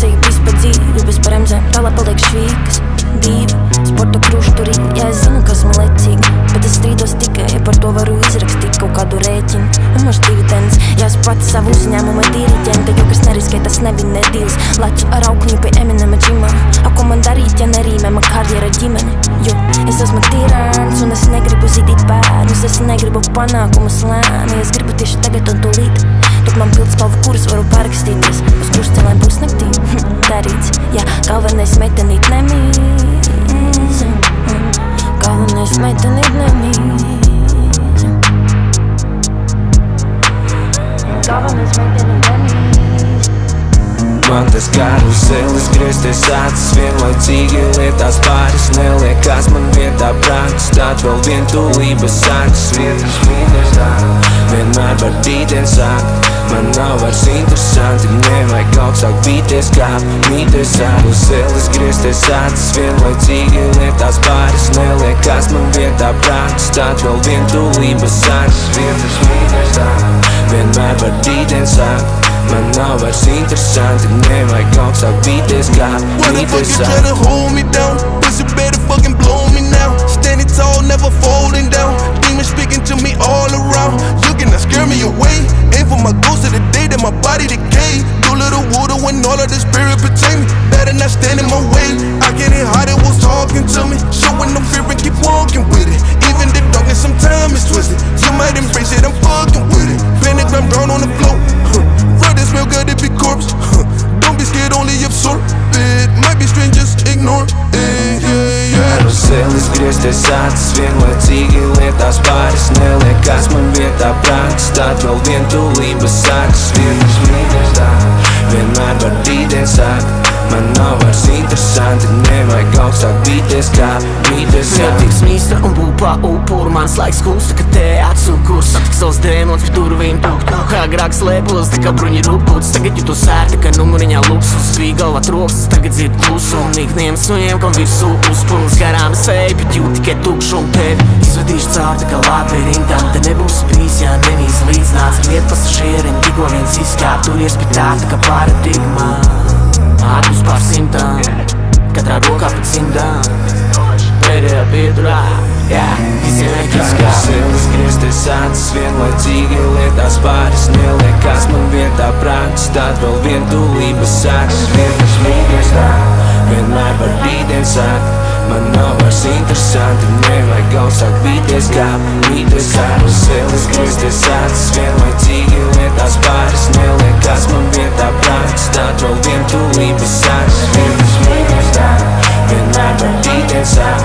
Es eju visu pa dzīvi, bez bremzēm, tālāk paliek švīkas Dīva, sporta krušturī, jā es zinu, kas man lecīgi Bet es strīdos tikai, ja par to varu izrakstīt kaut kādu rēķinu Un maš dividends, jā es pats savu uzņēmumu diriģenta Jo kas neriskē, tas nevin nedīls Lači ar aukņu pie Eminema džimā A ko man darīt, ja nerīmē man karjera ģimene Jo es esmu tirāns un es negribu zīdīt bērnus Es negribu panākumus lēni, es gribu tieši tagad un tūlīt Tur man pildspalvu, kuras varu parakstīties. Uz krustcelēm pusnaktī darīts Man tas karuselis griezties acis vienlaicīgi lietās pāris Neliekas man vietā prāts, stāt vēl vientulības sāks. Vietas mīnes vienmēr var dīdien sākt Man nav vairs interesanti, nevajag augstāk bīties kā mīties Karuselis griezties acis vienlaicīgi lietās pāris Neliekas man vietā prāts, stāt vēl vientulības sāks. Vietas mīnes vienmēr var dīdien sākt Man nav vairs interesanti, nevajag augstāk bīties kā Why the fuck mīties you try to hold me down? Pussy better fucking blow me now. Standing tall, never folding down. Demons speaking to me all around. You cannot scare me away. Aim for my ghost of the day that my body decay. Do little water when all of the spirit betray me. Better not stand in my way. I get it hot, it was talking to me. Showing no fear and keep walking with it. Even the darkness sometimes is twisted. You might embrace it, I'm fucking with it. Pentagram brown on the floor. Only absorb it. Might be strange, just ignore it. Yeah, yeah. Karuselis griezties acis vienlaicīgi lietās pāris Neliekas man vietā prāts, stāt vēl vientulības sāks. Vietas mīļas dārg, vienmēr var dīdien sākt Man nav vairs interesanti, nevajag augstāk bīties kā mīties Netiks mīsta un būpā upuru Mans laiks kūsta, ka te atsukurs. Satiks savus dēmons pie durvīm tūkt Agrāk slēpos, tā kā bruņi rūpūts Tagad jūtu sērti, ka numuriņā luksus galvā troksas, tagad dzird klusumu Nikniem suņiem, kam virsū uzpums Garām es eju, bet jūt tikai tukšumu Tevi. Izvedīšu caur, tā kā labirintam Te nebūs bijis, ja nenīs līdznāc Ar vietu pasažierim, tikko viens izkāp. Turies pie tā, tā kā paradigmā Ātrus pār simtām Katrā rokā pat simtām Pēdējā piedurā Griezties acis vienlaicīgi lietās pāris Neliekas man vietā prātis Tad vēl vien tūlības sākas Vienas mūgais nāk Vienmēr var rītdien sākt. Man nav vairs interesanti Nevajag gausāk bīties kā Mīties ārus vēlis Griezties acis vienlaicīgi lietās pāris Neliekas man vietā prātis Tad vēl vien tūlības sākas Vienas mūgais nāk Vienmēr var rītdien sākt.